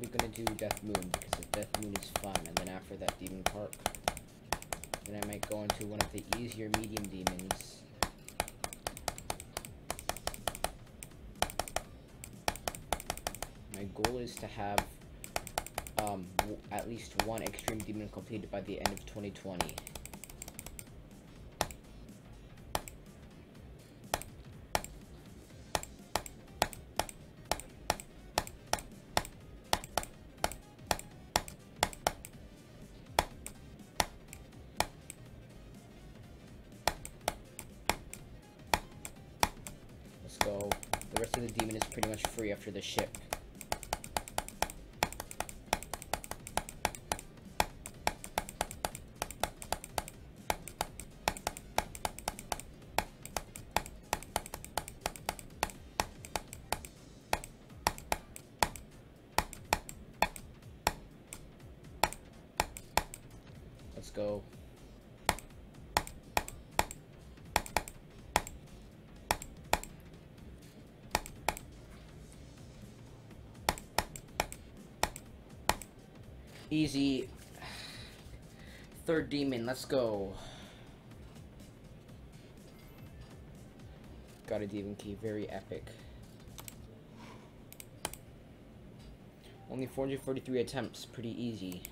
do Death Moon because Death Moon is fun, and then after that Demon Park, then I might go into one of the easier medium demons. My goal is to have um, at least one extreme demon completed by the end of 2020. Let's. The rest of the demon is pretty much free after the ship. Let's go. Easy. Third demon, let's go. Got a demon key, very epic. Only 443 attempts, pretty easy.